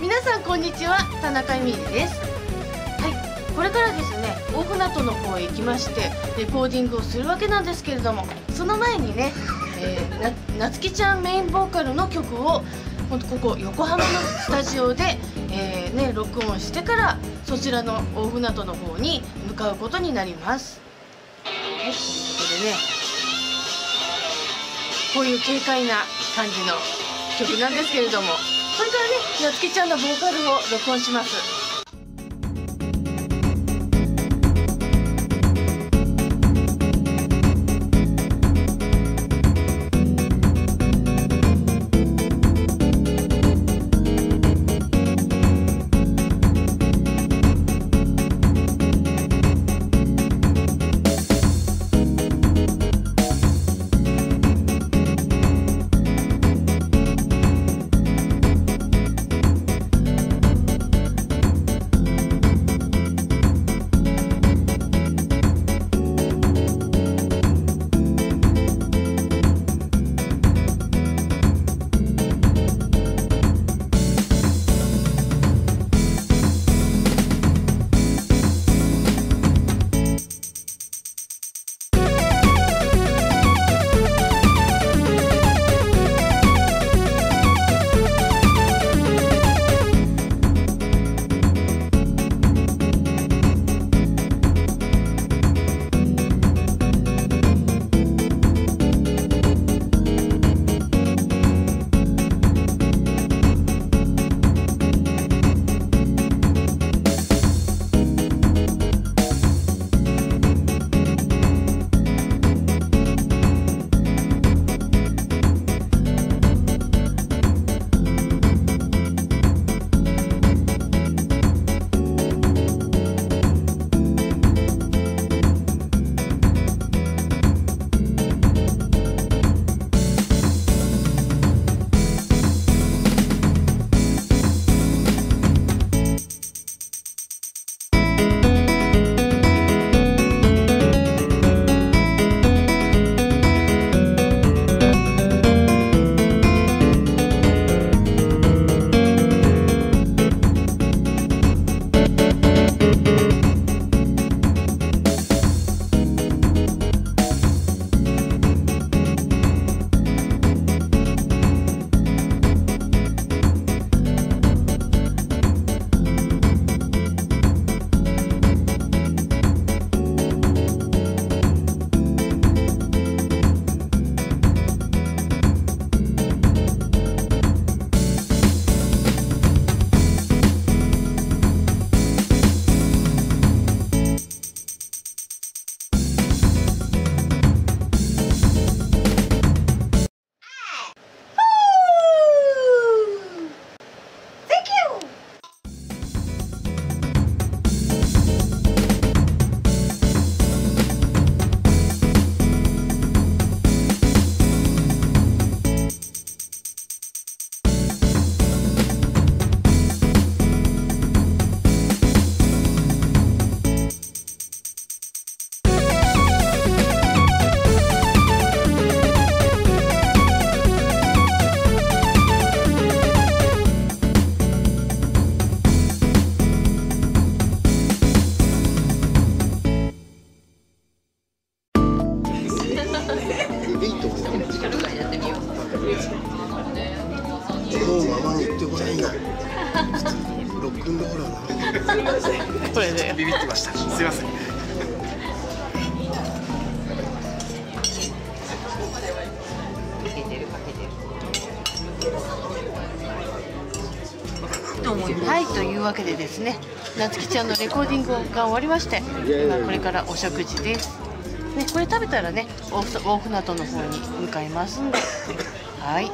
皆さんこんにちは田中美です。はいこれからですね大船渡の方へ行きましてレコーディングをするわけなんですけれどもその前にね、えー、ななつきちゃんメインボーカルの曲をほんとここ横浜のスタジオで、えー、ね、録音してからそちらの大船渡の方に向かうことになります。はいということでねこういう軽快な感じの曲なんですけれども。これからねなつきちゃんのボーカルを録音します。これでビビってましたすいません。はいというわけでですねなつきちゃんのレコーディングが終わりまして今これからお食事です。ねこれ食べたらね大船渡の方に向かいますんで。はい。